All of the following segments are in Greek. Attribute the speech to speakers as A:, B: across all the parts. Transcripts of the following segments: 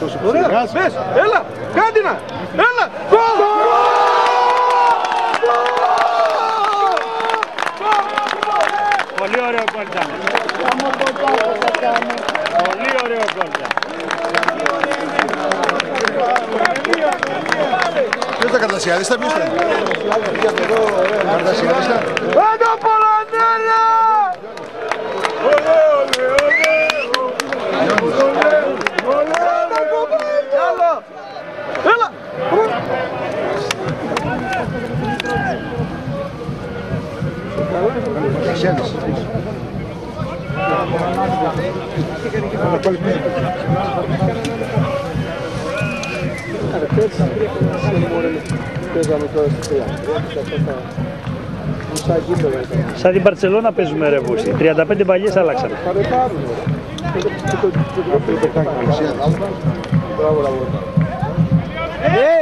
A: μες. Τόσο
B: Ωραία.
A: ψηλάς.
B: Μες. Έλα. Κάντε να. Έλα. Γκολ.
C: Πολύ ωραίο γκολ ήταν. Πολύ ωραίο γκολ ήταν.
A: Ποιος τα καρτασιάριστα, ποιος τα Καρτασιάριστα.
B: Άντε Πολωνέλα. Ολέ,
A: Καρτασιάριστα.
B: Παίζαμε τώρα στη τρία. Μισά γήπεδα ήταν.
C: Σαν την Παρτσελώνα παίζουμε ρε Βούστη. 35 παλιές αλλάξαμε.
B: Θα δεν πάρουν. Μπράβο, Λαβό. Ε, ε!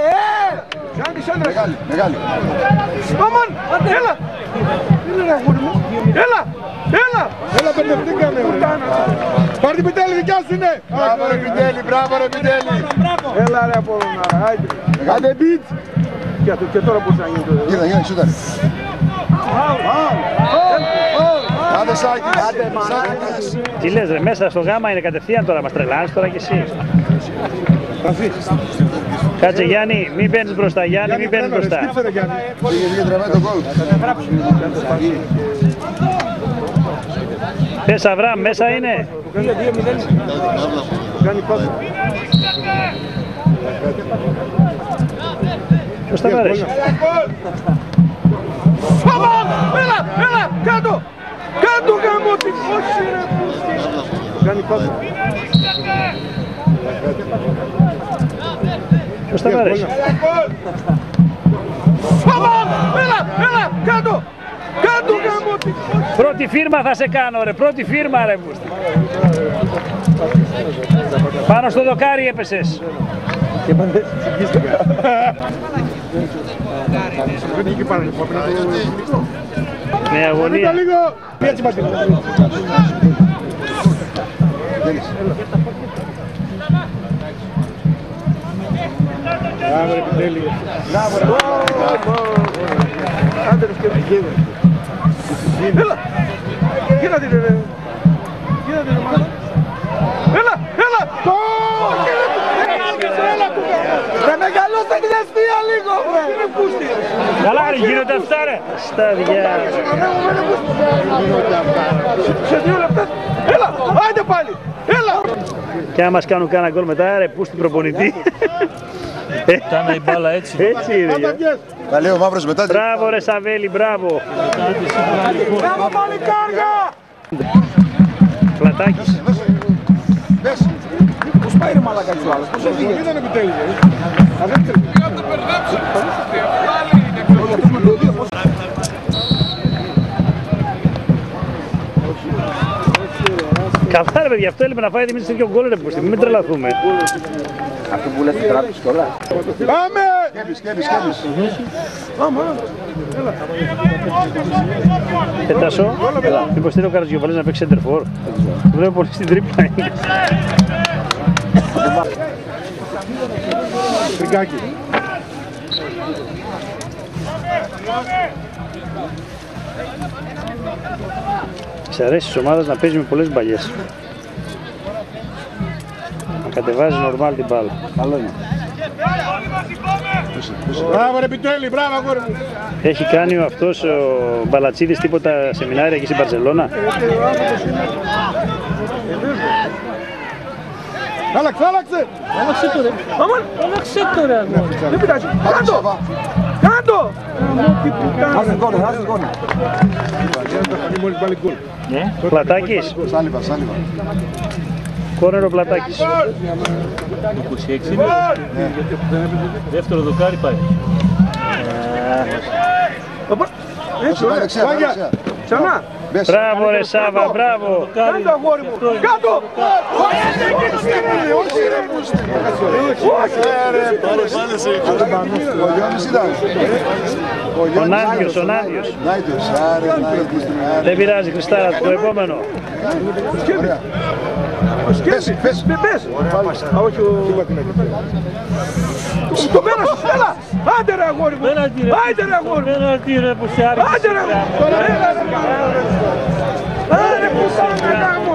B: Κάντε σαν να
A: Μεγάλη, μεγάλη.
B: Μαμαν! Έλα! Έλα ρε αγόρι μου! Έλα! Έλα!
A: Έλα, μπερδευτήκαμε. Πάρ' την πιτέλη, δικιά σου είναι. Μπράβο ρε πιτέλη, μπράβο ρε πιτέλη.
B: Έλα ρε Απόλλωνα, άιντε. Άντε μπιτ! Και αυτό και τώρα πώς θα γίνει το
A: Κοίτα, κοίτα, σούταρε. Άντε Σάκη, Σάκης.
C: Τι λες ρε, μέσα στο γάμα είναι κατευθείαν τώρα. Μας τρελάνεις τώρα κι εσύ. Κάτσε Γιάννη, μην μπαίνεις μπροστά. Γιάννη, μην μπαίνεις μπροστά.
A: Πήγε, πήγε, τραβάει το γκολ.
C: Πες Αβράμ, μέσα είναι.
B: Κάνει πάση.
C: Ποιος θα βαρέσει.
B: Μαμαν! Έλα! Έλα! Κάτω! Κάτω γάμο την όχι ρε πούστη. Κάνει πάση.
C: Ποιος θα βαρέσει.
B: Μαμαν! Έλα! Έλα! Κάτω! Κάτω γάμο την όχι.
C: Πρώτη φίρμα θα σε κάνω ρε, πρώτη φίρμα ρε Βούστη. Πάνω στο δοκάρι έπεσες.
A: Δεν είχε πάρα λοιπόν.
C: Με αγωνία.
A: Λίγο. Έτσι μας την. Μπράβο ρε πιτέλη. Μπράβο ρε.
B: Άντε ρε σκέφτη γύρω. Έλα! Κοίτα την ρε. Κοίτα την ρε μάνα. Έλα! Έλα! Ρε μεγαλώστε την αστεία λίγο! Ρε πούστη!
C: Καλά ρε, γίνονται αυτά ρε. Στα διά.
B: Σε δύο λεπτά. Έλα! Άντε πάλι! Έλα!
C: Και αν μας κάνουν κάνα γκολ μετά ρε, πού στην προπονητή.
D: Κάνα η μπάλα έτσι.
C: Έτσι είναι. γεια.
A: Θα λέει ο Μαύρος μετά.
C: Μπράβο ρε Σαβέλη, μπράβο.
B: Μπράβο παλικάρια!
C: Πλατάκης.
A: Πες.
B: Πώς πάει ρε μαλακά της άλλας, πώς έφυγε.
A: Δεν ήταν επιτέλει.
C: Καλά ρε παιδιά, αυτό έλειπε να φάει εμείς τέτοιο γκολ ρε πούστη, μην τρελαθούμε.
E: Αυτό που λες τράπης κιόλας.
A: Πάμε! Σκέπης, σκέπης, σκέπης.
C: Πετάσω, μήπως θέλει ο Καρατζιοβαλής να παίξει center for. Το βλέπω πολύ στην τρίπλα είναι.
A: Φρικάκι.
C: Της αρέσει της ομάδας να παίζει με πολλές μπαλιές. Να κατεβάζει νορμάλ την μπάλα.
E: Καλό είναι.
A: Μπράβο ρε πιτέλη, μπράβο αγόρι μου.
C: Έχει κάνει ο αυτός ο Μπαλατσίδης τίποτα σεμινάρια εκεί στην Παρσελώνα;
A: Άλλαξε, άλλαξε.
B: Αμάν! Δεν πειράζει. Κάντο! Κάντο!
E: Άσε γκολ, άσε γκολ.
A: Θα μόλις πάλι γκολ.
C: Πλατάκης,
A: Σάλιβα, σάλιβα.
C: Κόρνερο Πλατάκης.
D: 26 είναι. Δεύτερο δοκάρι πάει.
B: Έτσι,
A: Πάει
B: ωραία.
A: δεξιά, πάει
B: Βάγια.
A: δεξιά.
B: Ξανά.
C: Μπράβο ρε Σάβα, μπράβο.
B: Κάτω αγόρι μου. Κάτω.
A: Ο Γιώργος ήταν.
C: Ο Νάντιος, ο Νάντιος.
A: Νάιτος, άρε, Νάιτος.
C: Δεν πειράζει Χριστάρα, το επόμενο.
A: Πες, πες.
B: Με πες. Α, όχι ο... Το πέρασε, έλα. Άντε ρε αγόρι μου.
D: Πέναλτι ρε.
B: Άντε ρε αγόρι μου.
D: Πέναλτι ρε που σε άρεσε.
B: Άντε ρε αγόρι μου. Έλα ρε αγόρι μου. Άντε που πάμε γάμο.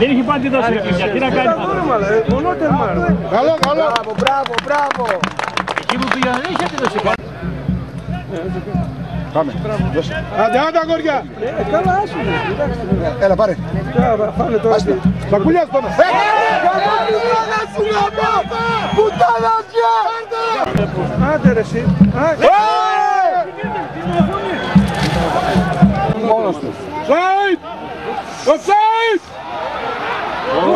D: Δεν είχε πάντα δώσει εκεί. Τι να κάνει;
B: Τα δώρμα, ρε. Μονότερμα, ρε.
A: Καλό, καλό.
E: Μπράβο, μπράβο.
D: Εκεί που πήγα δεν είχε αντιδώσει κάτι.
A: Πάμε. Δώσε.
B: Άντε, άντε αγόρια. Ε, καλά, άσου.
A: Έλα, πάρε.
B: Τώρα, Πάνε τώρα.
A: Μπακουλιάς πάμε.
B: Άντε ρε εσύ. Άντε.
A: Μόνος του.
B: Offside! Offside!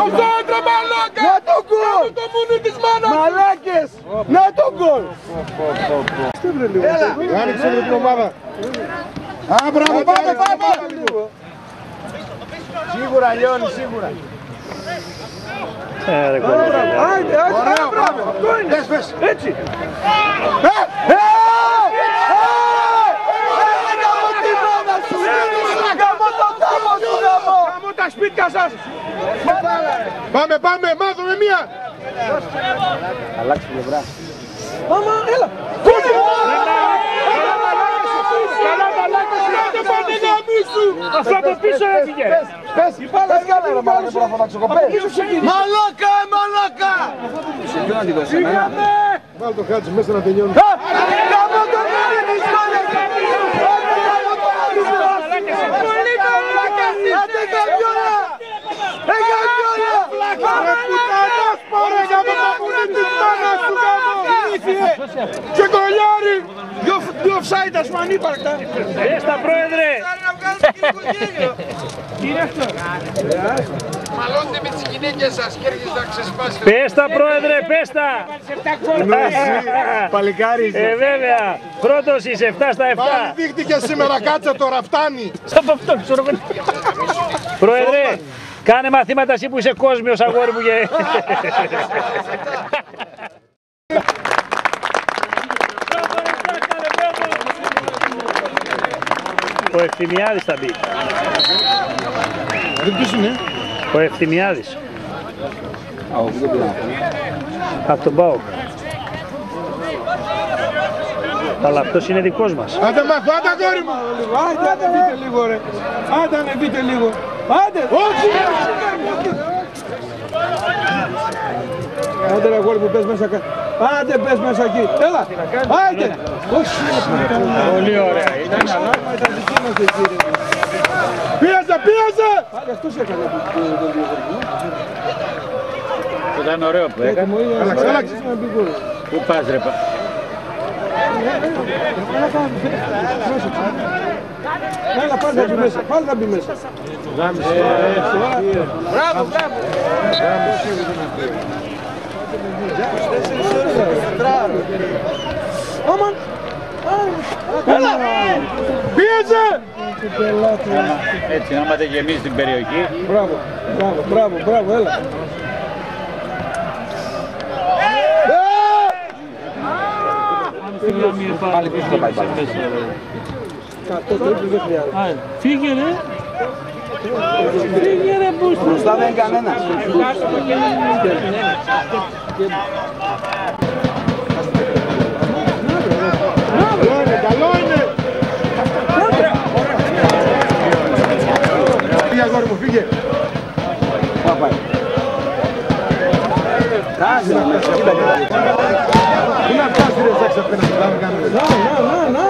B: Offside ρε μαλάκα! Να το γκολ! το μουνί της μάνας! Μαλάκες! Να το γκολ! Έλα!
A: Άνοιξε με την ομάδα. Α, μπράβο, πάμε, πάμε.
E: Σίγουρα λιώνει, σίγουρα.
C: Ε, ρε κολλά.
B: Άντε, άντε,
A: Ωραίο,
B: μπράβο!
A: μπράβο.
B: Αυτό είναι!
A: Πες, πες.
B: Έτσι!
A: Ε, ε,
B: Γαμώ τα σπίτια σας!
A: Πάμε, πάμε, μάθουμε μία.
E: Αλλάξει πλευρά.
B: Μάμα, έλα! Καλά μαλάκα σου! Να το πάνε γαμίσου!
C: Αυτό από πίσω έφυγε.
B: Πες, η μπάλα
E: Πες καλά ρε μαλάκα, μπορώ να φωνάξω κοπέ.
B: Μαλάκα, ε, μαλάκα!
E: Σε ποιον να τη δώσει, εμένα.
B: Πήγαμε!
A: Βάλ το χάτσι μέσα να τελειώνει.
B: Γαμώ το μάτι της μάνας! Πολύ μαλάκα! Άντε γαμιόλα! Ε, γαμιόλα! Ρε πουτάνας, πάρε γαμώ το μουνί της μάνας σου γαμώ! Και κολλιάρι! Δυο δυο offside ας πούμε ανύπαρκτα!
C: Έστα πρόεδρε.
F: Μαλώνετε με τις γυναίκες σας και έρχεστε να ξεσπάσετε.
C: Πες τα πρόεδρε, πες τα.
A: Παλικάρι.
C: Ε, βέβαια. Πρώτος είσαι, 7 στα 7.
A: Πάλι δείχτηκε σήμερα, κάτσε τώρα, φτάνει.
C: Πρόεδρε, κάνε μαθήματα εσύ που είσαι κόσμιος αγόρι μου. και- Ο Ευθυμιάδης θα μπει.
A: Δεν ποιος είναι.
C: Ο Ευθυμιάδης.
E: Α, όχι, δεν πειράζει.
C: Από τον ΠΑΟΚ. Αλλά αυτός είναι δικός μας.
A: Άντε μαθάτε αγόρι μου.
B: Άντε ανεβείτε λίγο ρε! Άντε ανεβείτε λίγο! Άντε! Όχι! Άντε ρε αγόρι που πες μέσα κα- Άντε πες μέσα εκεί! Έλα! Άντε! Όχι! Πολύ ωραία! Ήταν τα δική μας εκεί ρε!
A: Πίεζε, πίεζε.
B: Άντε αυτός έκανε το- το- το διαγωνισμό.
D: Ήταν ωραίο που έκανε.
B: Έτοιμο είναι
A: Άλλαξε,
B: να
A: άλλαξε.
B: να μπει γκολ.
D: Πού πας ρε πα.
B: Έλα πάλι θα μπει μέσα, πάλι θα μπει μέσα. Μπράβο, μπράβο. Αμαν. Έλα.
A: Πίεζε.
D: Έτσι, άμα δεν γεμίσει την περιοχή.
B: Μπράβο, μπράβο, μπράβο, μπράβο, έλα.
D: Πάλι πίσω το πάει.
B: Κατώ τρίπλους δεν χρειάζεται.
D: Φύγε ρε. Φύγε ρε που
E: Μπροστά δεν είναι κανένας.
A: Φύγε αγόρι μου, φύγε.
E: Πά πάει. Κάτσε να μέσα, κοίτα κοίτα.
A: Πού να φτάσει ρε σάξα απέναντι, πάμε κάνουμε.
B: Να, να, να, να.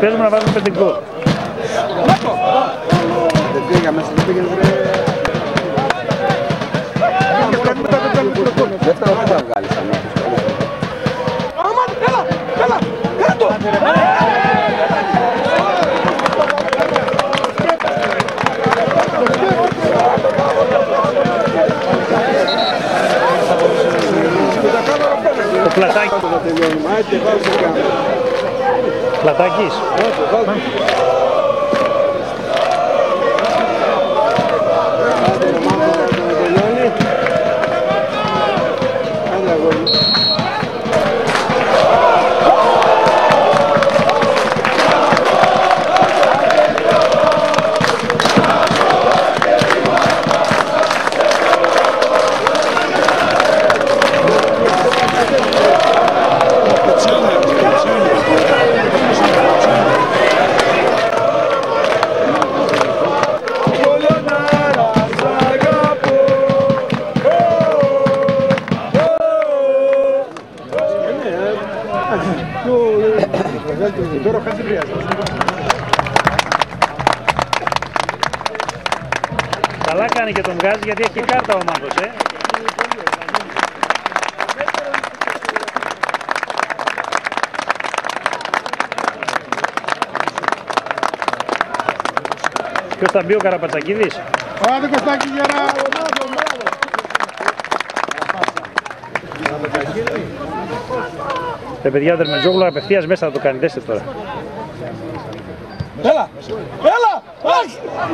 C: Παίζουμε να βάζουμε 5 γκολ.
E: Δεν πήγα μέσα, δεν πήγαινε ρε.
A: Πήγε, πρέπει να
E: Δεύτερο δεν θα βγάλεις αμέσως.
B: Αμάν, έλα, έλα, κάτω.
C: Το πλατάκι. Πλατάκης. Κάνει και τον βγάζει γιατί έχει και κάρτα ο Μάνος, ε. Ποιος θα μπει ο Καραπατσακίδης.
A: Άντε Κωστάκη γερά.
C: Τα παιδιά του Ερμετζόγλου απευθείας μέσα θα το κάνει. Δέστε τώρα.
B: Έλα, έλα, αχ.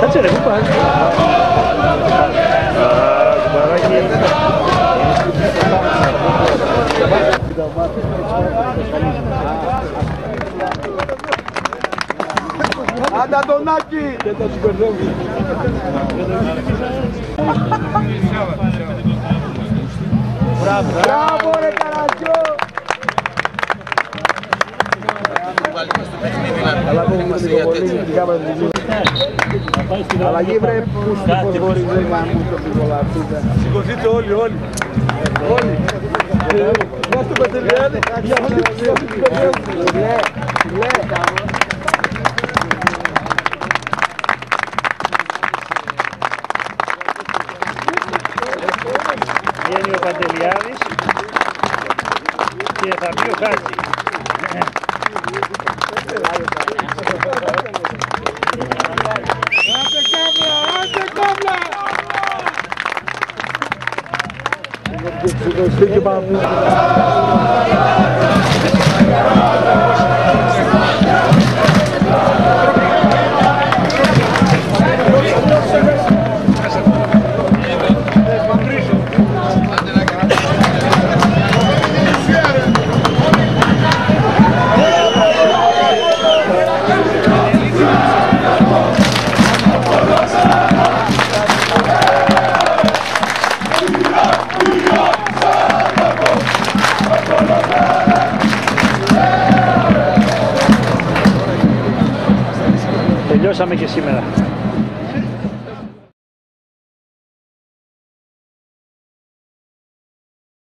C: Κάτσε ρε, πού πας. Α, κουμπαράκι.
E: Άντε Αντωνάκη! Και τα συμπερδεύει. Αλλαγή βρε που σου φωσφορείς ρε γάμου το πιβολαρτούτα.
B: Σηκωθείτε όλοι, όλοι. Όλοι. Μας το πετελιάδε, για να μην
E: Λέ, λέ.
C: Βγαίνει ο Παντελιάδης και θα μπει ο Χάτζη. Τελειώσαμε και σήμερα.